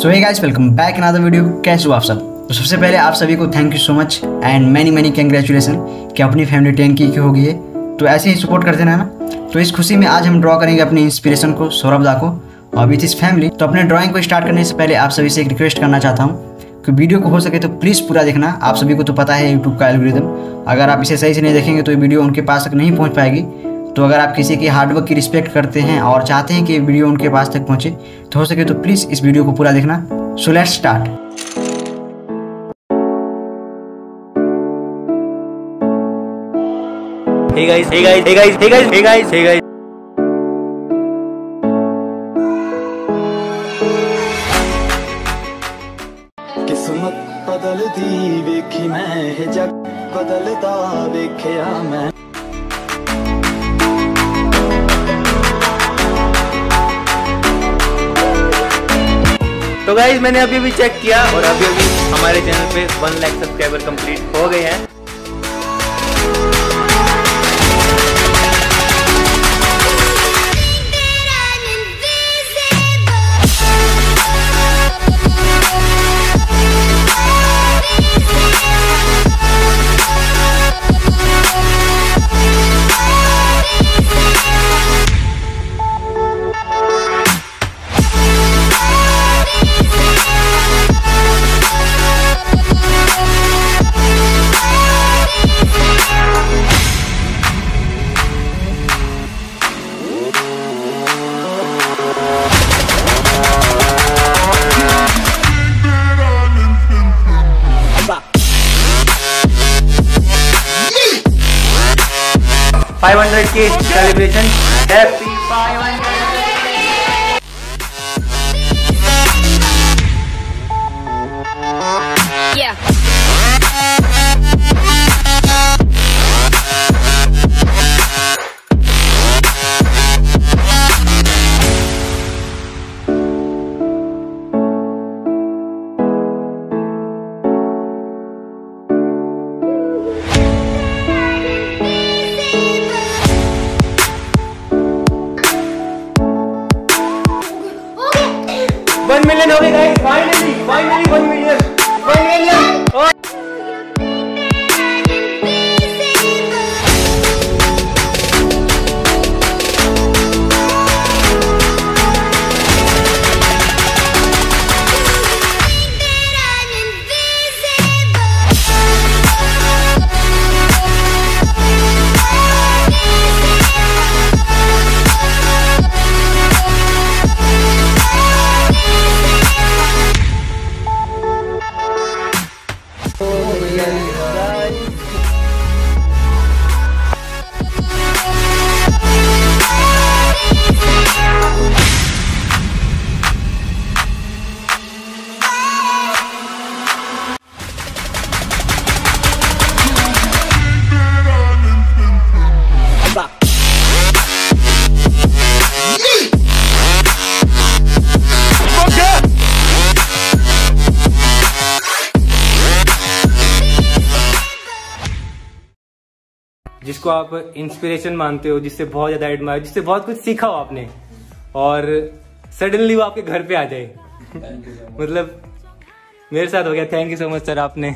So hey guys welcome back in other video कैसे हो आप सब? तो सबसे पहले आप सभी को thank you so much and many many congratulation कि अपनी फैमिली टेन की हो गई है तो ऐसे ही सपोर्ट करते रहना तो इस खुशी में आज हम ड्रॉ करेंगे अपनी इंस्पिरेशन को, सौरभ दा को। और विथ इस फैमिली तो अपने ड्राइंग को स्टार्ट करने से पहले आप सभी से एक रिक्वेस्ट करना चाहता हूँ कि वीडियो को हो सके तो प्लीज़ पूरा देखना। आप सभी को तो पता है यूट्यूब का एल्गोरिदम अगर आप इसे सही से नहीं देखेंगे तो ये वीडियो उनके पास तक नहीं पहुँच पाएगी। तो अगर आप किसी के हार्डवर्क की रिस्पेक्ट करते हैं और चाहते हैं कि वीडियो उनके पास तक पहुँचे तो हो सके तो प्लीज़ इस वीडियो को पूरा देखना। सो लेट्स स्टार्ट Hey किस्मत बदल दी वेखी मैं जग मैं। तो गाइज़ मैंने अभी भी चेक किया और अभी अभी हमारे चैनल पे वन लाख सब्सक्राइबर कंप्लीट हो गए हैं। 500k celebration. Happy 500. One million हो again. जिसको आप इंस्पिरेशन मानते हो जिससे बहुत ज़्यादा एडमायर जिससे बहुत कुछ सीखा हो आपने और सडनली वो आपके घर पे आ जाए। मतलब मेरे साथ हो गया। Thank you so much sir आपने।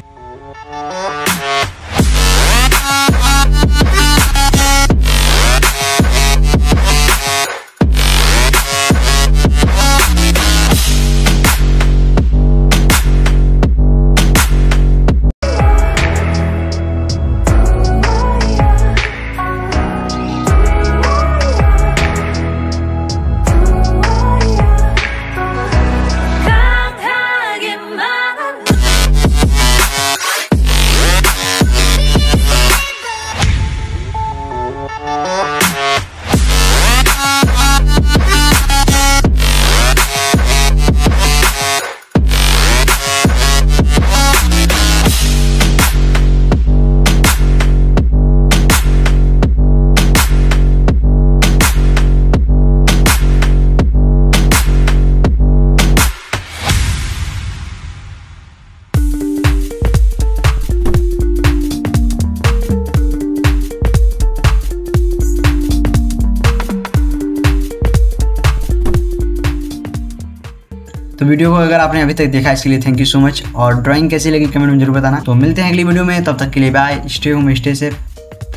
वीडियो को अगर आपने अभी तक देखा इसके लिए थैंक यू सो मच और ड्राइंग कैसी लगी कमेंट में ज़रूर बताना। तो मिलते हैं अगली वीडियो में। तब तक के लिए bye stay home stay safe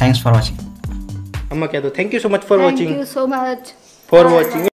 thanks for watching अम्मा कह दो thank you so much for watching so much for watching